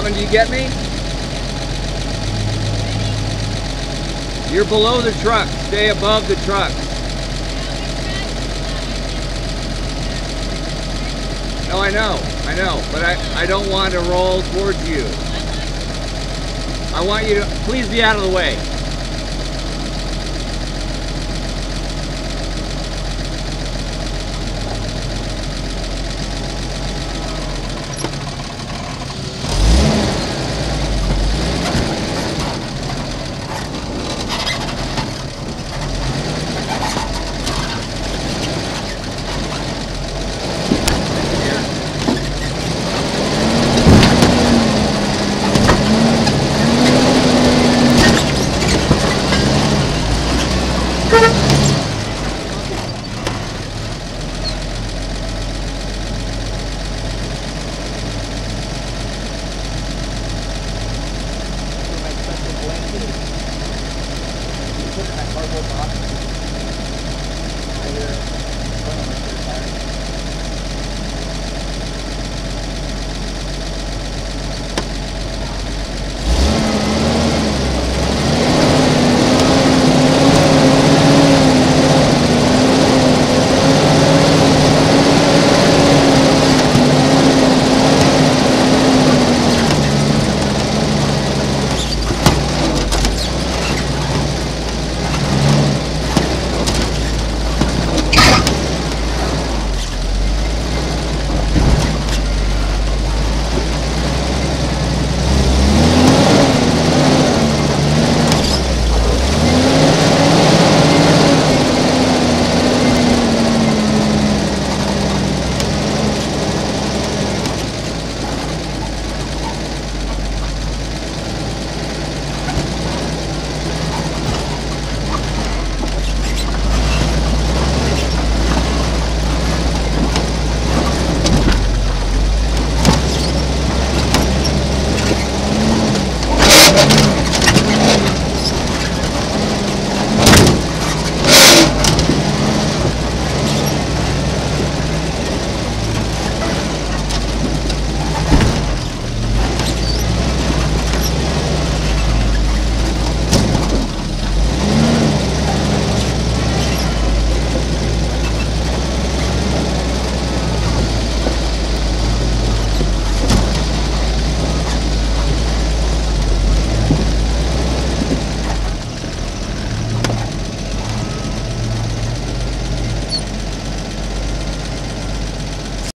Robin, do you get me? You're below the truck. Stay above the truck. No, I know, I know, but I, I don't want to roll towards you. I want you to, please be out of the way.